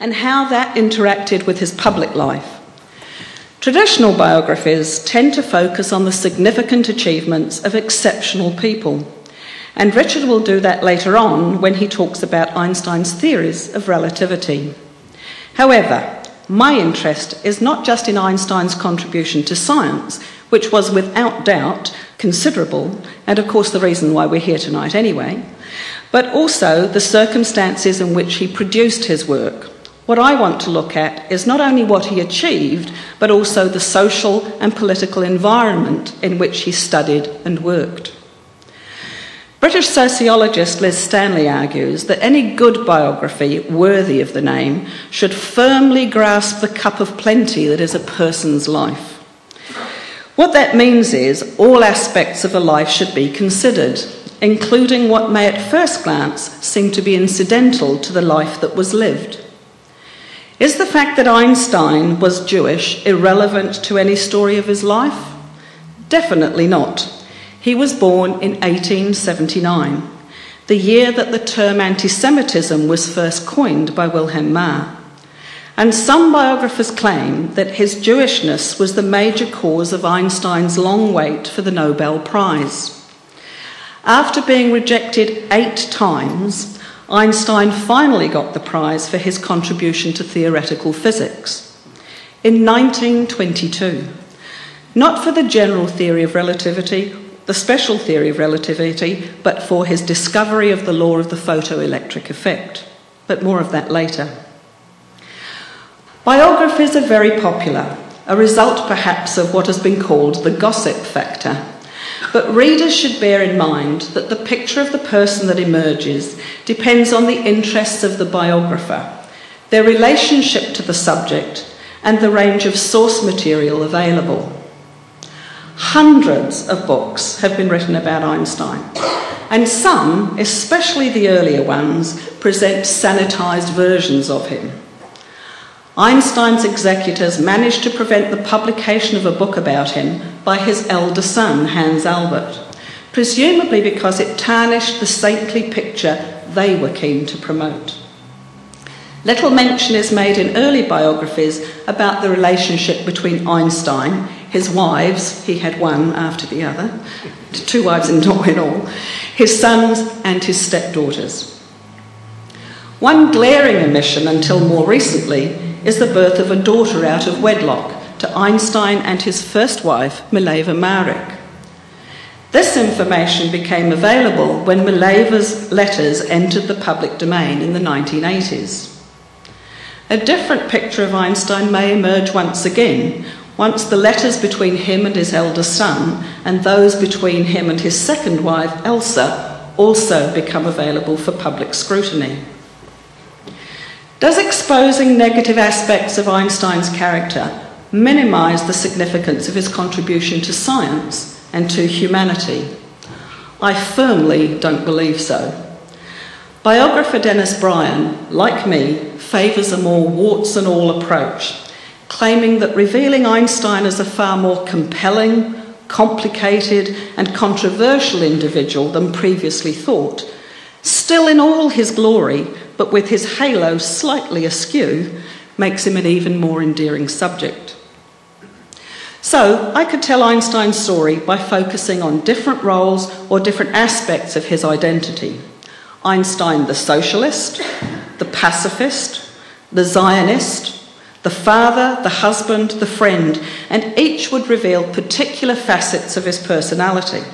and how that interacted with his public life. Traditional biographies tend to focus on the significant achievements of exceptional people, and Richard will do that later on when he talks about Einstein's theories of relativity. However, my interest is not just in Einstein's contribution to science, which was without doubt considerable, and of course the reason why we're here tonight anyway, but also the circumstances in which he produced his work. What I want to look at is not only what he achieved, but also the social and political environment in which he studied and worked. British sociologist Liz Stanley argues that any good biography worthy of the name should firmly grasp the cup of plenty that is a person's life. What that means is all aspects of a life should be considered, including what may at first glance seem to be incidental to the life that was lived. Is the fact that Einstein was Jewish irrelevant to any story of his life? Definitely not. He was born in 1879, the year that the term anti Semitism was first coined by Wilhelm Marr. And some biographers claim that his Jewishness was the major cause of Einstein's long wait for the Nobel Prize. After being rejected eight times, Einstein finally got the prize for his contribution to theoretical physics. In 1922, not for the general theory of relativity the special theory of relativity, but for his discovery of the law of the photoelectric effect. But more of that later. Biographies are very popular, a result perhaps of what has been called the gossip factor. But readers should bear in mind that the picture of the person that emerges depends on the interests of the biographer, their relationship to the subject, and the range of source material available. Hundreds of books have been written about Einstein, and some, especially the earlier ones, present sanitized versions of him. Einstein's executors managed to prevent the publication of a book about him by his elder son, Hans Albert, presumably because it tarnished the saintly picture they were keen to promote. Little mention is made in early biographies about the relationship between Einstein his wives, he had one after the other, two wives in all, his sons and his stepdaughters. One glaring omission until more recently is the birth of a daughter out of wedlock to Einstein and his first wife, Mileva Maric. This information became available when Mileva's letters entered the public domain in the 1980s. A different picture of Einstein may emerge once again once the letters between him and his elder son and those between him and his second wife, Elsa, also become available for public scrutiny. Does exposing negative aspects of Einstein's character minimize the significance of his contribution to science and to humanity? I firmly don't believe so. Biographer Denis Brian, like me, favours a more warts and all approach claiming that revealing Einstein as a far more compelling, complicated, and controversial individual than previously thought, still in all his glory, but with his halo slightly askew, makes him an even more endearing subject. So, I could tell Einstein's story by focusing on different roles or different aspects of his identity. Einstein the socialist, the pacifist, the Zionist, the father, the husband, the friend, and each would reveal particular facets of his personality.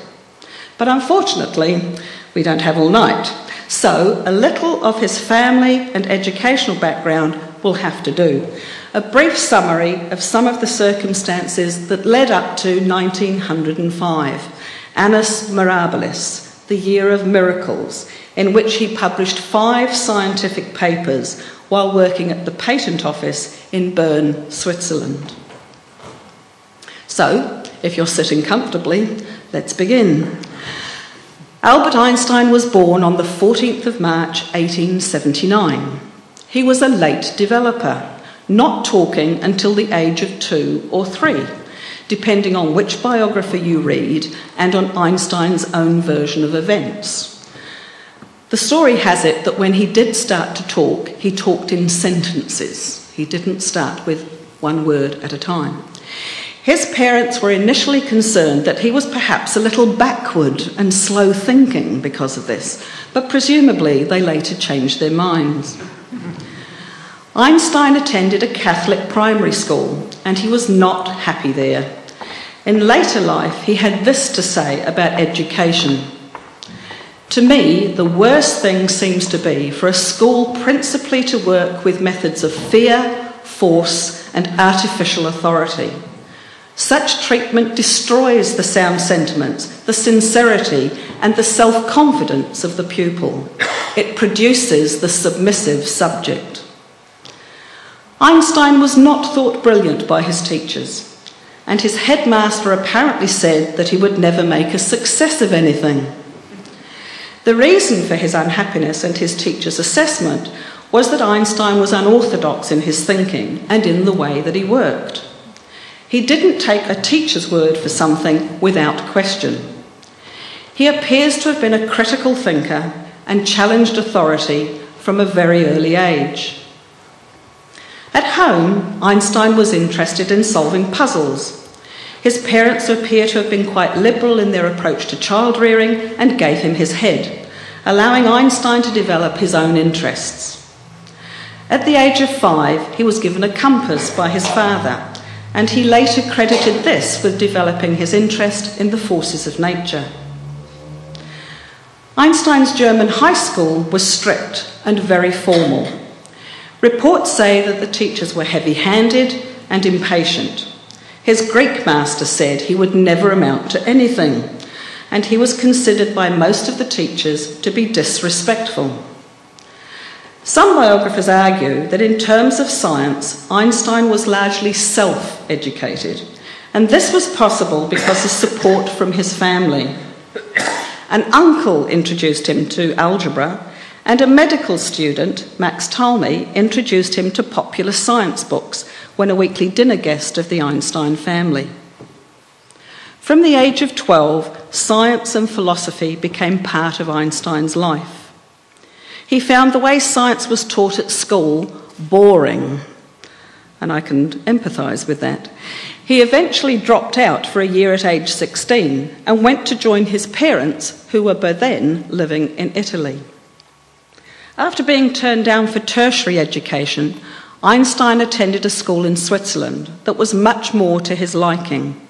But unfortunately, we don't have all night, so a little of his family and educational background will have to do. A brief summary of some of the circumstances that led up to 1905, Annus Mirabilis, the year of miracles, in which he published five scientific papers while working at the patent office in Bern, Switzerland. So, if you're sitting comfortably, let's begin. Albert Einstein was born on the 14th of March 1879. He was a late developer, not talking until the age of two or three, depending on which biography you read and on Einstein's own version of events. The story has it that when he did start to talk, he talked in sentences. He didn't start with one word at a time. His parents were initially concerned that he was perhaps a little backward and slow thinking because of this, but presumably they later changed their minds. Einstein attended a Catholic primary school and he was not happy there. In later life, he had this to say about education. To me, the worst thing seems to be for a school principally to work with methods of fear, force, and artificial authority. Such treatment destroys the sound sentiments, the sincerity, and the self confidence of the pupil. It produces the submissive subject. Einstein was not thought brilliant by his teachers, and his headmaster apparently said that he would never make a success of anything. The reason for his unhappiness and his teacher's assessment was that Einstein was unorthodox in his thinking and in the way that he worked. He didn't take a teacher's word for something without question. He appears to have been a critical thinker and challenged authority from a very early age. At home, Einstein was interested in solving puzzles. His parents appear to have been quite liberal in their approach to child rearing and gave him his head, allowing Einstein to develop his own interests. At the age of five, he was given a compass by his father, and he later credited this with developing his interest in the forces of nature. Einstein's German high school was strict and very formal. Reports say that the teachers were heavy handed and impatient. His Greek master said he would never amount to anything, and he was considered by most of the teachers to be disrespectful. Some biographers argue that in terms of science, Einstein was largely self educated, and this was possible because of support from his family. An uncle introduced him to algebra, and a medical student, Max Talmy, introduced him to popular science books when a weekly dinner guest of the Einstein family. From the age of 12, science and philosophy became part of Einstein's life. He found the way science was taught at school boring, and I can empathise with that. He eventually dropped out for a year at age 16 and went to join his parents, who were by then living in Italy. After being turned down for tertiary education, Einstein attended a school in Switzerland that was much more to his liking.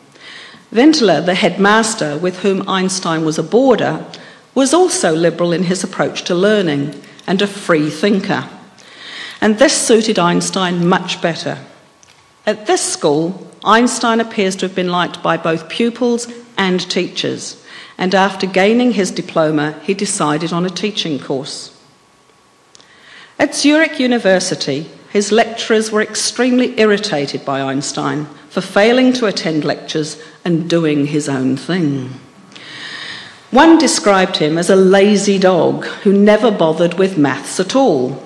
Winteler, the headmaster with whom Einstein was a boarder, was also liberal in his approach to learning and a free thinker. And this suited Einstein much better. At this school, Einstein appears to have been liked by both pupils and teachers, and after gaining his diploma, he decided on a teaching course. At Zurich University, his lecturers were extremely irritated by Einstein for failing to attend lectures and doing his own thing. One described him as a lazy dog who never bothered with maths at all.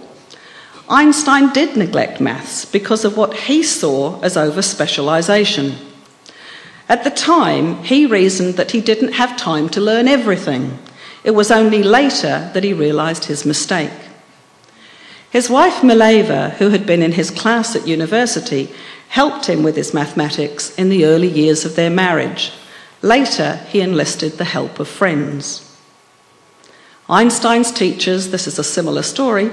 Einstein did neglect maths because of what he saw as over specialisation. At the time, he reasoned that he didn't have time to learn everything. It was only later that he realised his mistake. His wife Mileva, who had been in his class at university, helped him with his mathematics in the early years of their marriage. Later, he enlisted the help of friends. Einstein's teachers, this is a similar story,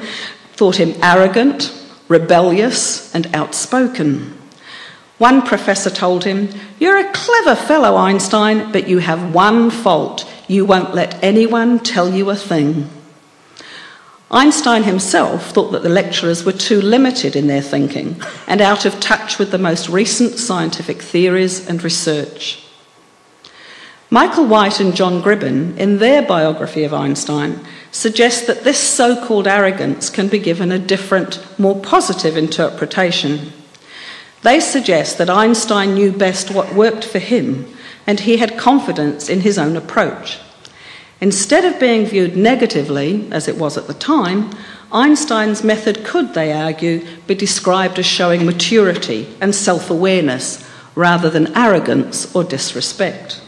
thought him arrogant, rebellious, and outspoken. One professor told him, You're a clever fellow, Einstein, but you have one fault. You won't let anyone tell you a thing. Einstein himself thought that the lecturers were too limited in their thinking and out of touch with the most recent scientific theories and research. Michael White and John Gribbin, in their biography of Einstein, suggest that this so called arrogance can be given a different, more positive interpretation. They suggest that Einstein knew best what worked for him and he had confidence in his own approach. Instead of being viewed negatively, as it was at the time, Einstein's method could, they argue, be described as showing maturity and self awareness rather than arrogance or disrespect.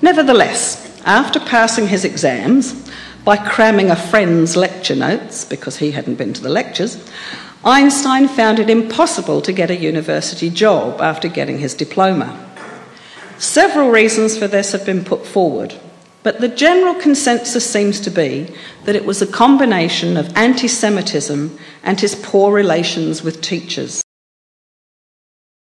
Nevertheless, after passing his exams, by cramming a friend's lecture notes because he hadn't been to the lectures, Einstein found it impossible to get a university job after getting his diploma. Several reasons for this have been put forward, but the general consensus seems to be that it was a combination of anti Semitism and his poor relations with teachers.